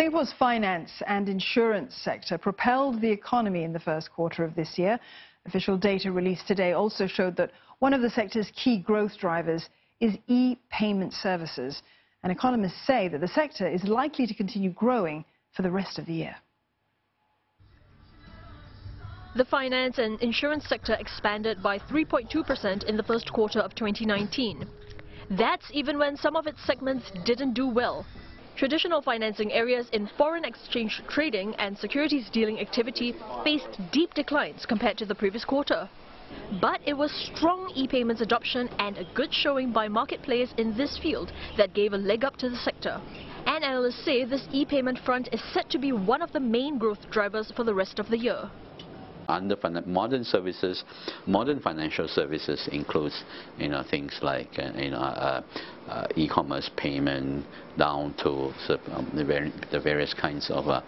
Singapore's finance and insurance sector propelled the economy in the first quarter of this year. Official data released today also showed that one of the sector's key growth drivers is e-payment services. And economists say that the sector is likely to continue growing for the rest of the year. The finance and insurance sector expanded by 3.2% in the first quarter of 2019. That's even when some of its segments didn't do well. Traditional financing areas in foreign exchange trading and securities dealing activity faced deep declines compared to the previous quarter. But it was strong e-payments adoption and a good showing by market players in this field that gave a leg up to the sector. And analysts say this e-payment front is set to be one of the main growth drivers for the rest of the year under modern services, modern financial services includes you know things like uh, you know uh, uh, e-commerce payment down to um, the, very, the, various kinds of uh,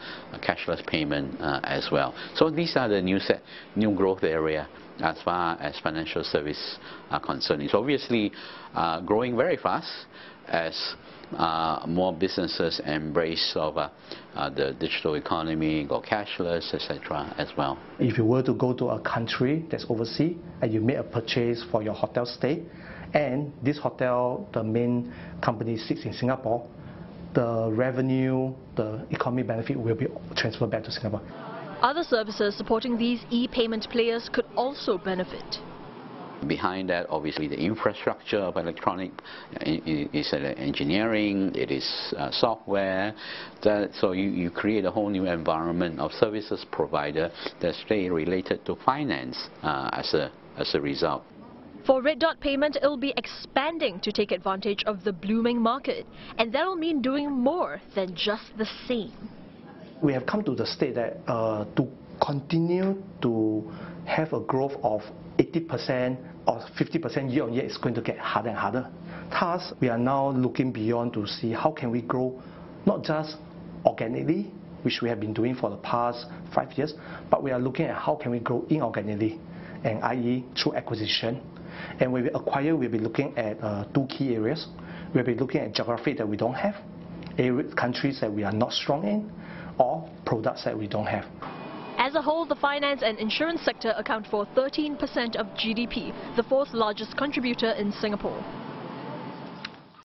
cashless payment uh, as well. So these are the new set, new growth area as far as financial service are concerned. It's obviously uh, growing very fast as uh, more businesses embrace of uh, the digital economy, go cashless, etc. as well. If you were to go to a country that's overseas and you make a purchase for your hotel stay, and this hotel, the main company sits in Singapore, the revenue, the economic benefit will be transferred back to Singapore. Other services supporting these e-payment players could also benefit. Behind that, obviously, the infrastructure of electronic is engineering, it is uh, software. That, so you, you create a whole new environment of services provider that stay related to finance uh, as, a, as a result. For Red Dot Payment, it'll be expanding to take advantage of the blooming market. And that'll mean doing more than just the same. We have come to the state that uh, to continue to have a growth of 80% or 50% year on year is going to get harder and harder. Thus, we are now looking beyond to see how can we grow not just organically, which we have been doing for the past five years, but we are looking at how can we grow inorganically, and i.e. through acquisition. And when we acquire, we'll be looking at uh, two key areas. We'll be looking at geography that we don't have, areas, countries that we are not strong in, or products that we don't have. As a whole, the finance and insurance sector account for 13% of GDP, the fourth largest contributor in Singapore.